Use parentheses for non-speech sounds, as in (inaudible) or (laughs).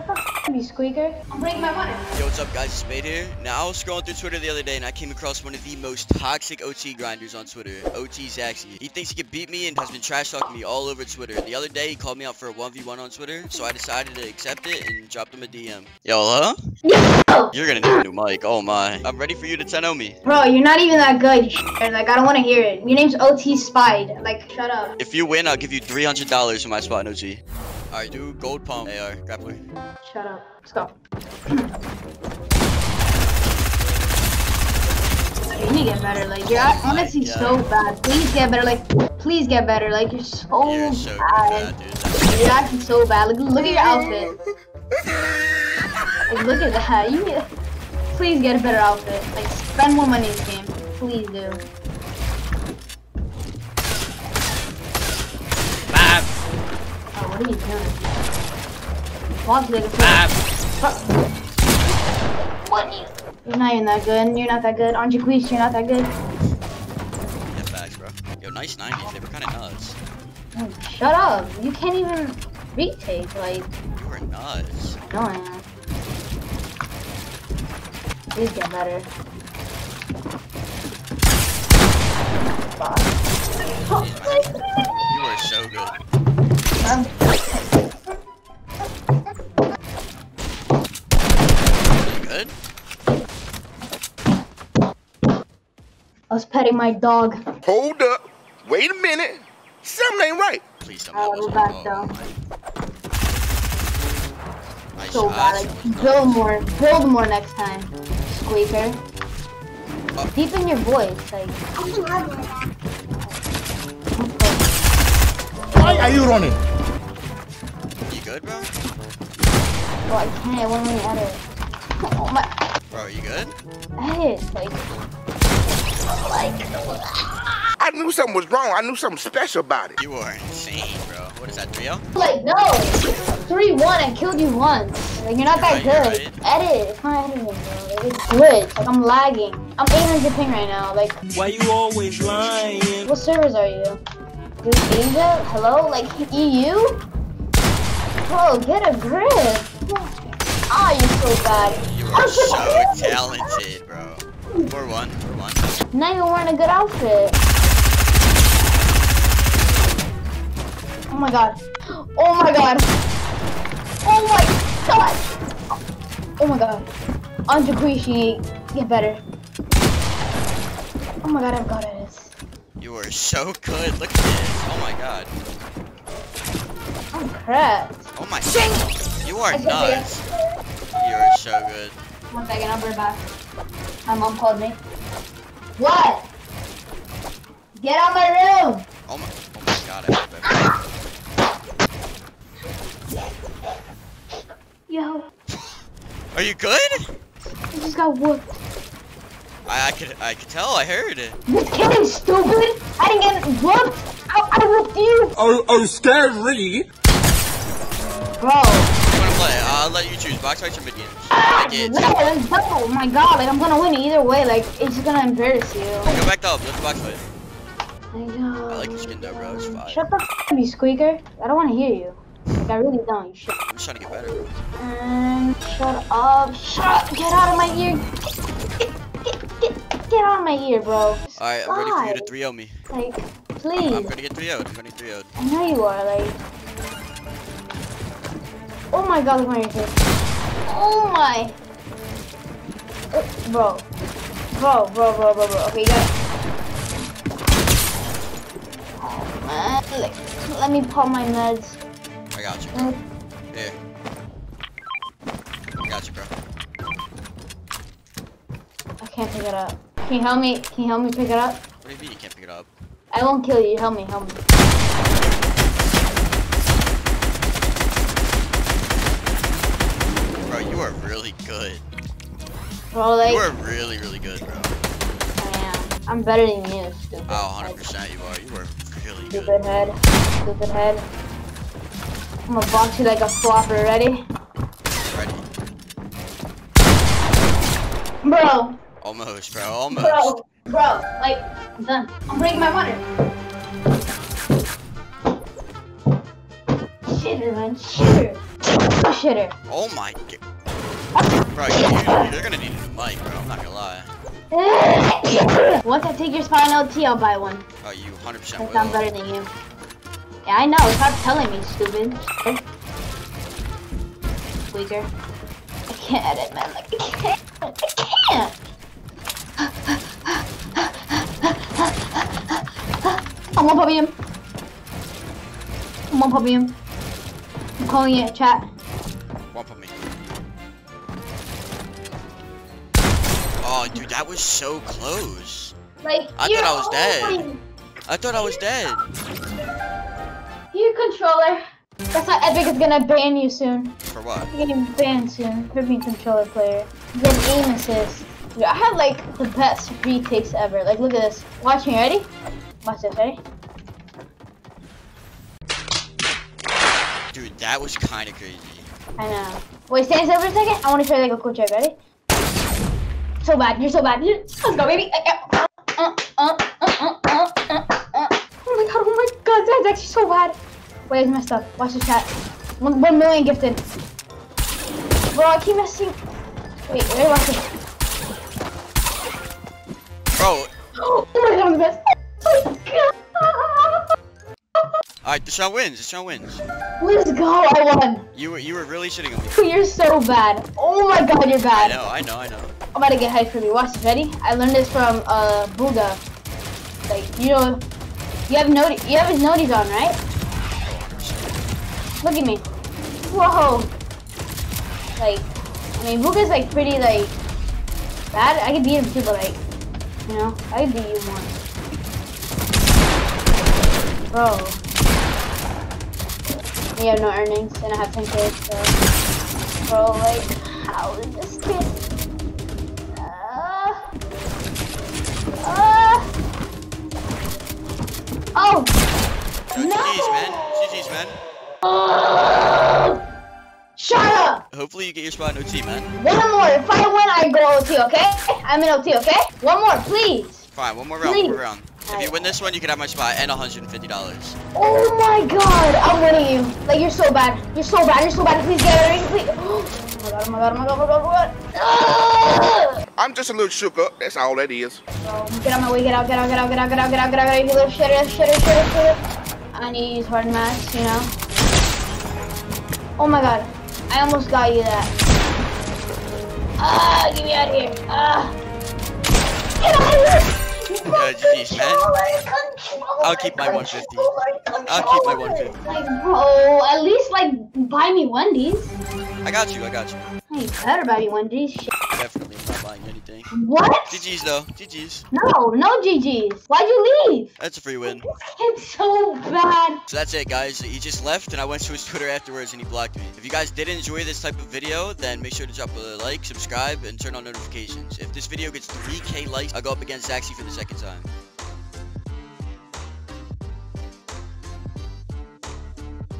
Shut the f up, you squeaker. I'm breaking my water. Yo, what's up guys, it's Spayde here. Now, I was scrolling through Twitter the other day and I came across one of the most toxic OT grinders on Twitter, OT Zaxy. He thinks he can beat me and has been trash talking me all over Twitter. The other day, he called me out for a 1v1 on Twitter, so I decided to accept it and dropped him a DM. Yo, hello? Yo! You're gonna need a new mic, oh my. I'm ready for you to 10 me. Bro, you're not even that good. Like, I don't want to hear it. Your name's OT Spayde. Like, shut up. If you win, I'll give you $300 for my spot in OT. Alright, do gold pump AR, grappler. Shut up. Let's go. You need to get better. Like, you're honestly God. so bad. Please get better. Like, please get better. Like, you're so You're so bad. bad, dude. You're actually so bad. Look, look at your outfit. Like, look at that. You need, please get a better outfit. Like, spend more money in this game. Please do. Oh, what are you doing? Bob's like a Bam! What are you? You're not even that good. You're not that good. Aren't you, Queese? You're not that good. Get facts, bro. Yo, nice 90s, they were kinda nuts. Oh, shut up. You can't even retake. Like, You were nuts. no, I am. Please get better. You were so good. Um, You good? I was petting my dog. Hold up. Wait a minute. Something ain't right. Please tell me Oh, that wasn't we're back, though. my- Nice So shot. bad. Like, build more. Build more next time. Squeaker. Oh. Deepen your voice. Like, Why are you running? You good, bro? well, I can't. I won't let me edit. Oh my. Bro, are you good? Edit. Like, ah. I knew something was wrong. I knew something special about it. You are insane, bro. What is that, 3 like no. 3-1. I killed you once. Like, you're not that You're right, good. right. Edit. It's not editing, bro. Like, it's glitch. Like, I'm lagging. I'm 800 ping right now. Like, Why you always lying? what servers are you? Good Asia? Hello? Like, EU? Bro, get a grip. Ah, you're so bad. You are so so talented, bro. 4-1, 4-1. Not even wearing a good outfit. Oh my god. Oh my god. Oh my god. Oh my god. Underappreciate. Get better. Oh my god, I've got it. You are so good. Look at this. Oh my god. I'm crap. Oh my. god. You are nuts. You are so good. One second, I'll be back. My mom called me. What? Get out my room! Oh my. Oh my god. I- Yo, Are you good? I just got whooped. I, I could I could tell. I heard it. This kid is stupid. I didn't get whooped. I, I whooped you. Oh, oh, scary! Bro. You wanna play? I'll let you choose. Box fights or mid games. Ah, Like it. no, oh my god, like I'm gonna win either way, like it's gonna embarrass you. Go back up. Let's box fight. I know. I like your skin though, bro. It's fine. Shut the f up, you squeaker. I don't wanna hear you. Like I really don't, you shut I'm just trying to get better, bro. And shut up. Shut up. Get out of my ear. Get, out of my ear, bro. Alright, I'm ready for you to fly. 3 0 me. Like, please. I'm please. gonna get 3 0 I'm gonna get 3 0 I know you are, like. Oh my god, look at your face. Oh my. Uh, bro. Bro, bro, bro, bro, bro. Okay, you got Oh man. Like, let me pop my meds. I got you, bro. Here. I got you, bro. I can't pick it up. Can you help me? Can you help me pick it up? What do you mean you can't pick it up? I won't kill you. Help me, help me. Bro, you are really good. Bro, like, You are really, really good, bro. I am. I'm better than you, stupid. Oh, 100% you are. You are really good. Stupid head. Stupid head. I'm gonna box you like a flopper. Ready? Ready. Bro, Almost, bro. Almost. bro, bro. Like, I'm done. I'm breaking my water. Shitter, man. Shitter. shitter. Oh my god. Bro, you, you're gonna need a mic, bro. I'm not gonna lie. (laughs) Once I take your spot on LT, I'll buy one. Oh, you 100% I will. sound better than you. Yeah, I know. Stop telling me, stupid. Squeaker. I can't edit, man. Like, I can't. I can't. I'm one puppy him. I'm one puppy him. I'm calling it chat. One for me. Oh, dude, that was so close. Like, I thought I was dead. I thought I was dead. You controller. That's why Epic is gonna ban you soon. For what? You're getting banned soon for being controller player. You get aim assist. Dude, I had like the best retakes ever. Like, look at this. Watch me, ready? Watch this, ready? Dude, that was kind of crazy. I know. Wait, stand still for a second. I want to show you like a cool trick. Ready? So bad. You're so bad. Let's go, baby. Uh, uh, uh, uh, uh, uh, uh, uh. Oh my god. Oh my god. That's actually so bad. Wait, I messed up. Watch the chat. One, one million gifted. Bro, I keep messing. Wait, ready? Watch this. Bro, alright, Deshaun wins. Deshaun wins. Let's go. I won. You were you were really shitting on me. (laughs) You're so bad. Oh my god, you're bad. I know, I know, I know. I'm about to get hyped for me. Watch this, ready? I learned this from uh Bugha. Like, you know, you have noti you have his noties on, right? Look at me. Whoa. Like, I mean, Bugha's like pretty like bad. I could beat him too, but like, you know, I could beat you more. Bro. You have no earnings, and I have 10k, so. Bro, like, how is this kid? Uh, uh, oh! Yo, No! GG's, man. GG's, man. Uh, shut up! Hopefully you get your spot in OT, man. One more. If I win, I go OT, okay? I'm in OT, okay? One more, please. Fine, one more round, one more round. If you win this one, you can have my spot and $150. Oh my god, I'm winning you. Like, you're so bad. You're so bad. You're so bad. Please get it. Please. (gasps) Oh, oh my god, oh my god, oh my god, oh my god. I'm just a little shook up. That's all that is. Oh, get out my way. Get out, get out, get out, get out, get out, get out, get out, get out. You little shitter, shitter, shitter, shitter. I need to use hard mask, you know? Oh my god. I almost got you that. Ah, get me out of here. Ah. Get out of here. Yeah, GG's, man. I'll keep my 150. I'll keep my 150. Like, bro, at least, like, buy me Wendy's. I got you, I got you. Hey, you better buy me Wendy's. Shit. Definitely not buying anything. What? GG's though, GG's. No, no GG's. Why'd you leave? That's a free win. It's so bad. So that's it guys, he just left and I went to his Twitter afterwards and he blocked me. If you guys did enjoy this type of video, then make sure to drop a like, subscribe, and turn on notifications. If this video gets 3k likes, I'll go up against Zaxy for the second time.